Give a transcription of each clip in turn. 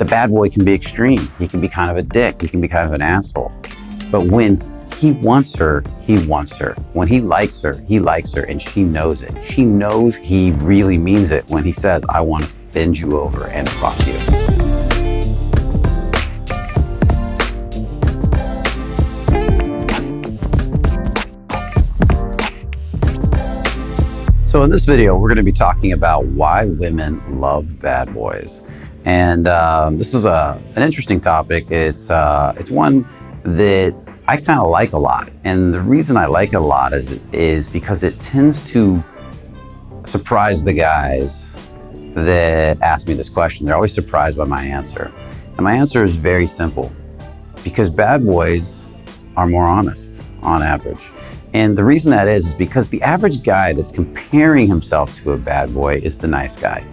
The bad boy can be extreme. He can be kind of a dick. He can be kind of an asshole. But when he wants her, he wants her. When he likes her, he likes her, and she knows it. She knows he really means it when he says, I want to bend you over and fuck you. So in this video, we're going to be talking about why women love bad boys. And um, this is a, an interesting topic. It's, uh, it's one that I kind of like a lot. And the reason I like it a lot is, is because it tends to surprise the guys that ask me this question. They're always surprised by my answer. And my answer is very simple because bad boys are more honest on average. And the reason that is, is because the average guy that's comparing himself to a bad boy is the nice guy.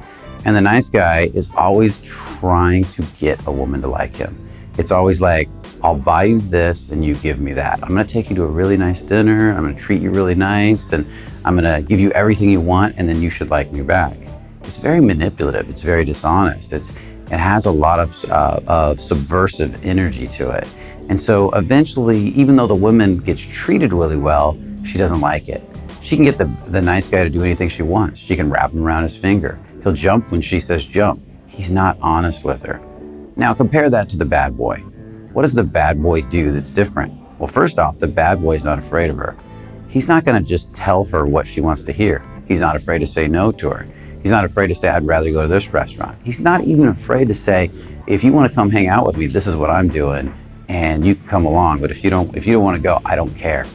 And the nice guy is always trying to get a woman to like him. It's always like, I'll buy you this and you give me that. I'm gonna take you to a really nice dinner. I'm gonna treat you really nice and I'm gonna give you everything you want and then you should like me back. It's very manipulative. It's very dishonest. It's, it has a lot of, uh, of subversive energy to it. And so eventually, even though the woman gets treated really well, she doesn't like it. She can get the, the nice guy to do anything she wants. She can wrap him around his finger. He'll jump when she says jump. He's not honest with her. Now compare that to the bad boy. What does the bad boy do that's different? Well, first off, the bad boy is not afraid of her. He's not going to just tell her what she wants to hear. He's not afraid to say no to her. He's not afraid to say, I'd rather go to this restaurant. He's not even afraid to say, if you want to come hang out with me, this is what I'm doing and you can come along. But if you don't, if you don't want to go, I don't care.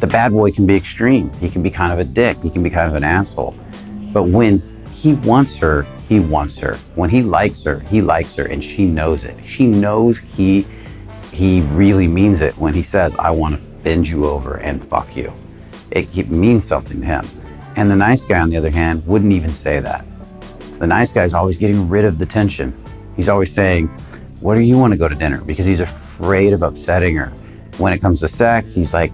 The bad boy can be extreme. He can be kind of a dick. He can be kind of an asshole. But when he wants her, he wants her. When he likes her, he likes her, and she knows it. She knows he he really means it when he says, "I want to bend you over and fuck you." It, it means something to him. And the nice guy, on the other hand, wouldn't even say that. The nice guy is always getting rid of the tension. He's always saying, "What do you want to go to dinner?" Because he's afraid of upsetting her. When it comes to sex, he's like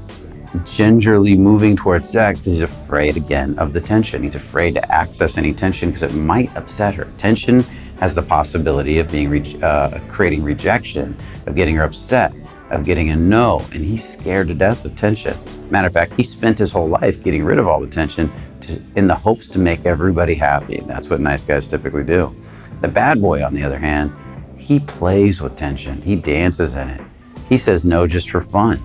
gingerly moving towards sex because he's afraid again of the tension. He's afraid to access any tension because it might upset her. Tension has the possibility of being re uh, creating rejection, of getting her upset, of getting a no, and he's scared to death of tension. Matter of fact, he spent his whole life getting rid of all the tension to, in the hopes to make everybody happy. That's what nice guys typically do. The bad boy, on the other hand, he plays with tension. He dances in it. He says no just for fun.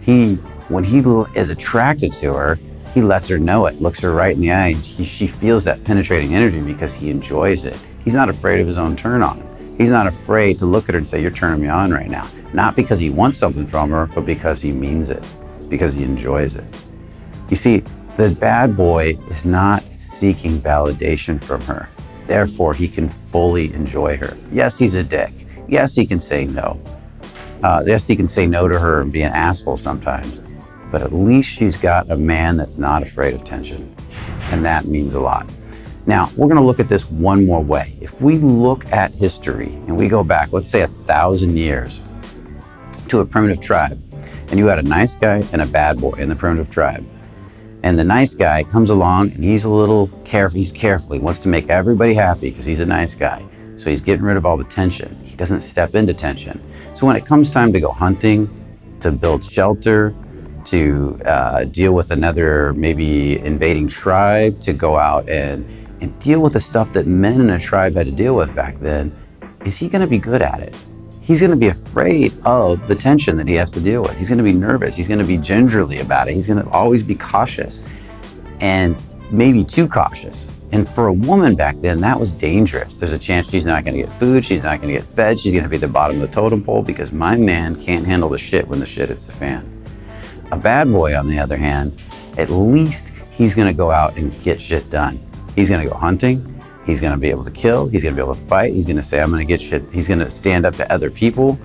He when he is attracted to her, he lets her know it, looks her right in the eye, he, she feels that penetrating energy because he enjoys it. He's not afraid of his own turn on. He's not afraid to look at her and say, You're turning me on right now. Not because he wants something from her, but because he means it, because he enjoys it. You see, the bad boy is not seeking validation from her. Therefore, he can fully enjoy her. Yes, he's a dick. Yes, he can say no. Uh, yes, he can say no to her and be an asshole sometimes but at least she's got a man that's not afraid of tension. And that means a lot. Now, we're going to look at this one more way. If we look at history and we go back, let's say a thousand years to a primitive tribe, and you had a nice guy and a bad boy in the primitive tribe. And the nice guy comes along and he's a little careful, he's careful. He wants to make everybody happy because he's a nice guy. So he's getting rid of all the tension. He doesn't step into tension. So when it comes time to go hunting, to build shelter, to uh, deal with another maybe invading tribe, to go out and, and deal with the stuff that men in a tribe had to deal with back then, is he going to be good at it? He's going to be afraid of the tension that he has to deal with. He's going to be nervous. He's going to be gingerly about it. He's going to always be cautious and maybe too cautious. And for a woman back then, that was dangerous. There's a chance she's not going to get food. She's not going to get fed. She's going to be at the bottom of the totem pole because my man can't handle the shit when the shit hits the fan. A bad boy, on the other hand, at least he's going to go out and get shit done. He's going to go hunting. He's going to be able to kill. He's going to be able to fight. He's going to say, I'm going to get shit. He's going to stand up to other people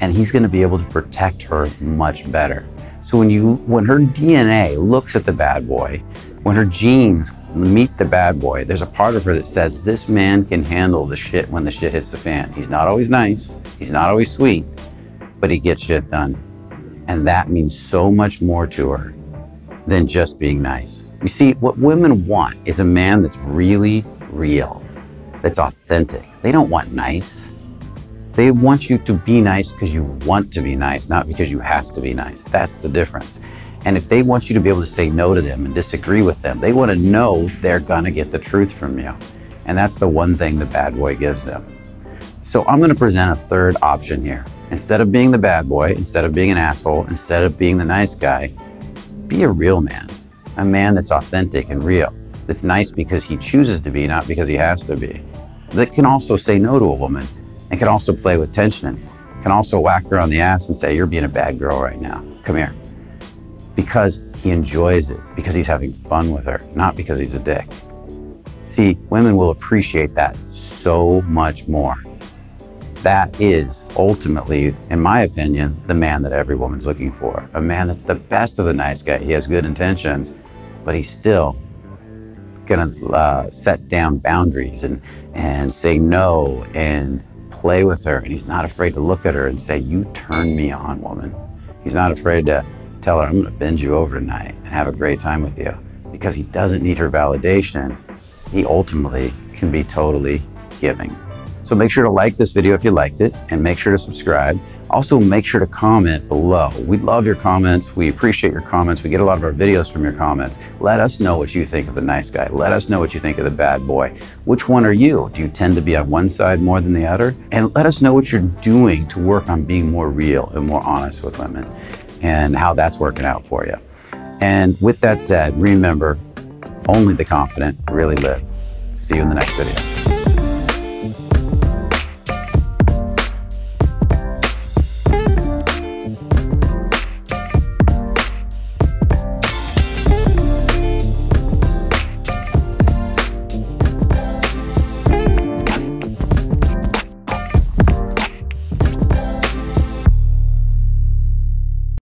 and he's going to be able to protect her much better. So when you, when her DNA looks at the bad boy, when her genes meet the bad boy, there's a part of her that says this man can handle the shit when the shit hits the fan. He's not always nice. He's not always sweet, but he gets shit done. And that means so much more to her than just being nice. You see, what women want is a man that's really real, that's authentic. They don't want nice. They want you to be nice because you want to be nice, not because you have to be nice. That's the difference. And if they want you to be able to say no to them and disagree with them, they want to know they're going to get the truth from you. And that's the one thing the bad boy gives them. So I'm going to present a third option here. Instead of being the bad boy, instead of being an asshole, instead of being the nice guy, be a real man. A man that's authentic and real. That's nice because he chooses to be, not because he has to be. That can also say no to a woman and can also play with tension. And can also whack her on the ass and say, You're being a bad girl right now. Come here. Because he enjoys it, because he's having fun with her, not because he's a dick. See, women will appreciate that so much more. That is ultimately, in my opinion, the man that every woman's looking for. A man that's the best of the nice guy. He has good intentions, but he's still gonna uh, set down boundaries and, and say no and play with her. And he's not afraid to look at her and say, You turn me on, woman. He's not afraid to tell her, I'm gonna bend you over tonight and have a great time with you because he doesn't need her validation. He ultimately can be totally giving. So make sure to like this video if you liked it and make sure to subscribe. Also, make sure to comment below. We love your comments. We appreciate your comments. We get a lot of our videos from your comments. Let us know what you think of the nice guy. Let us know what you think of the bad boy. Which one are you? Do you tend to be on one side more than the other? And let us know what you're doing to work on being more real and more honest with women and how that's working out for you. And with that said, remember, only the confident really live. See you in the next video.